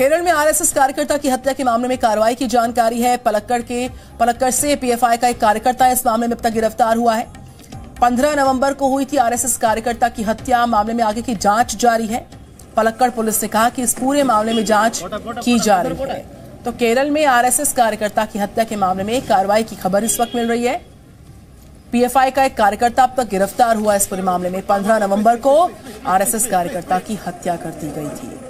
केरल में आरएसएस कार्यकर्ता की हत्या के मामले में कार्रवाई की जानकारी है। पलक्कड़ के पलक्कड़ से पीएफआई का एक कार्यकर्ता इस मामले में अब तक गिरफ़्तार हुआ है। 15 नवंबर को हुई थी आरएसएस कार्यकर्ता की हत्या। मामले में आगे की जाँच जारी है। पलक्कड़ पुलिस ने कहा कि इस पूरे मामले में जाँच की जा रही है। तो केरल में आरएसएस कार्यकर्ता की हत्या के मामले में कार्रवाई की खबर इस वक्त मिल रही है। पीएफआई का एक कार्यकर्ता अब तक गिरफ़्तार हुआ इस पूरे मामले में। 15 नवंबर को आरएसएस कार्यकर्ता की हत्या कर दी गई थी।